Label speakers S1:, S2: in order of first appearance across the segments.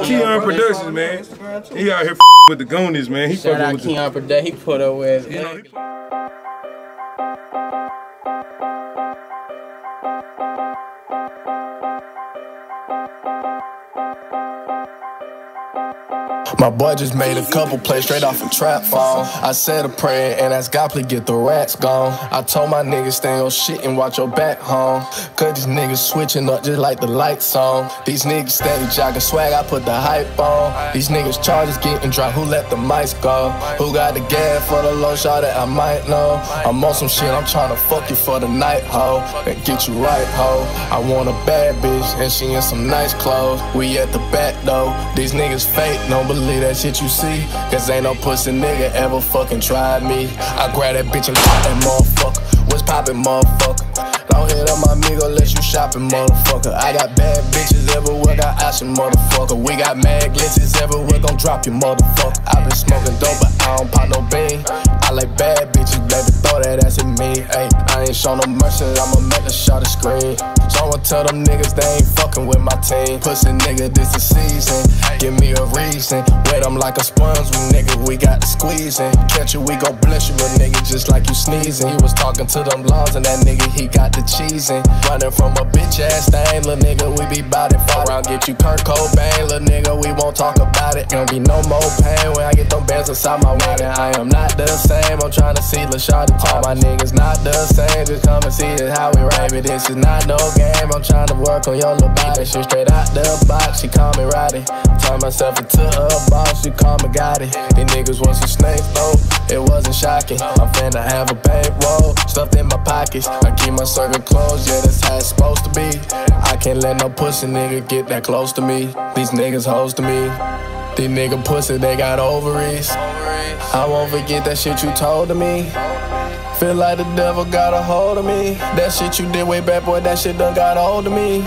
S1: Key On Productions, man. He out here with the Goonies, man. He
S2: Shout out
S1: with the.
S2: Key On Production. He put up with.
S3: My boy just made a couple plays straight off a trap phone. I said a prayer and asked God please get the rats gone. I told my niggas stay on shit and watch your back home. Cause these niggas switching up just like the lights on. These niggas steady jogging swag, I put the hype on. These niggas charges getting dropped, who let the mice go? Who got the gas for the low shot that I might know? I'm on some shit, I'm trying to fuck you for the night, ho. And get you right, ho. I want a bad bitch and she in some nice clothes. We at the back though. These niggas fake, don't believe that shit you see. Cause ain't no pussy nigga ever fucking tried me. I grab that bitch and pop that motherfucker. What's poppin', motherfucker? Don't hit up my amigo unless you shopping, motherfucker. I got bad bitches everywhere, got action, motherfucker. We got mad glitches everywhere, gon' drop you, motherfucker. I been smoking dope, but I don't pop no bean. I like bad bitches, baby, throw that ass at me. Ayy, I ain't show no mercy, I'ma make a shot of screen. Someone tell them niggas they ain't fucking with my team. Pussy nigga, this the season. Give me a reason. Wet them like a sponge, we nigga, we got the squeezing. Catch you, we gon' bless you, a nigga, just like you sneezing. He was talking to them laws, and that nigga, he got the cheesing. Running from a bitch ass thing, little nigga, we be bout it. Fall around, get you Kurt Cobain, little nigga, we won't talk about it. Don't be no more pain when I get them bands inside my wagon. I am not the same, I'm trying to see LaShawn All my niggas not the same, just come and see this how we rap it. This is not no game, I'm trying to work on your little body. Shit straight out the box, she call me Roddy. Turn myself into a boss, you call me Gotti. These niggas want some snake though, it wasn't shocking. I'm finna have a bankroll stuffed in my pockets. I keep my circle closed, yeah, that's how it's supposed to be. I can't let no pussy nigga get that close to me. These niggas hoes to me. These nigga pussy, they got ovaries. I won't forget that shit you told to me. Feel like the devil got a hold of me. That shit you did way back, boy, that shit done got a hold of me.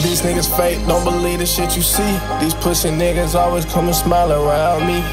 S3: These niggas fake, don't believe the shit you see. These pussy niggas always come and smile around me.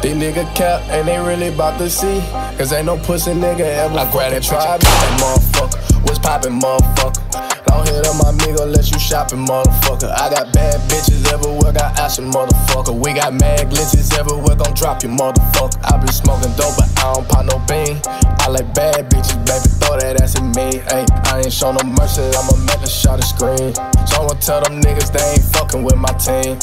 S3: These nigga cap and they really bout to see. Cause ain't no pussy nigga ever I grab that tribe, that motherfucker. What's poppin', motherfucker? Don't hit up my amigo unless you shopping, motherfucker. I got bad bitches everywhere, got action, motherfucker. We got mad glitches everywhere, gon' drop you, motherfucker. I been smoking dope, but I don't pop no bean. I like bad bitches, baby, throw that ass at me. Ayy, I ain't show no mercy, I'ma make a shot of screen. Someone tell them niggas they ain't fucking with my team.